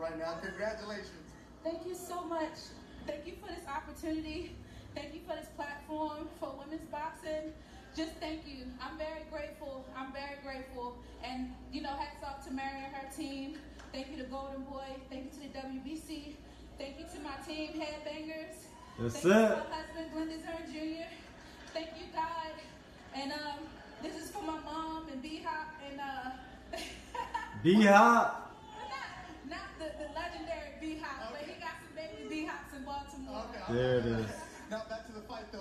right now. Congratulations. Thank you so much. Thank you for this opportunity. Thank you for this platform for women's boxing. Just thank you. I'm very grateful. I'm very grateful. And, you know, hats off to Mary and her team. Thank you to Golden Boy. Thank you to the WBC. Thank you to my team, Headbangers. That's Thank you to my husband, Glenn Dezurn Jr. Thank you, God. And um, this is for my mom and B Hop and uh, B There it is. Now back to the fight, though.